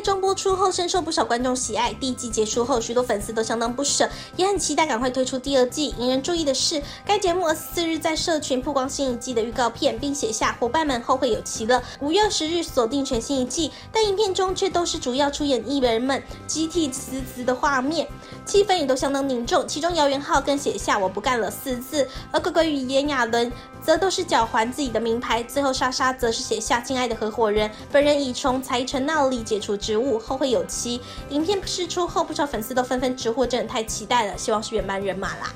中播出后，深受不少观众喜爱。第一季结束后，许多粉丝都相当不舍，也很期待赶快推出第二季。引人注意的是，该节目二十四日在社群曝光新一季的预告片，并写下伙伴们后会有期了。五月二十日锁定全新一季，但影片中却都是主要出演艺人们集体辞职的画面，气氛也都相当凝重。其中姚元浩更写下“我不干了”四字，而鬼鬼与炎亚纶则都是脚环自己的名牌。最后莎莎则是写下“亲爱的合伙人，本人已从财神那里解除职务，后会有期”。影片释出后，不少粉丝都纷纷直呼真的太期待了，希望是原班人马啦。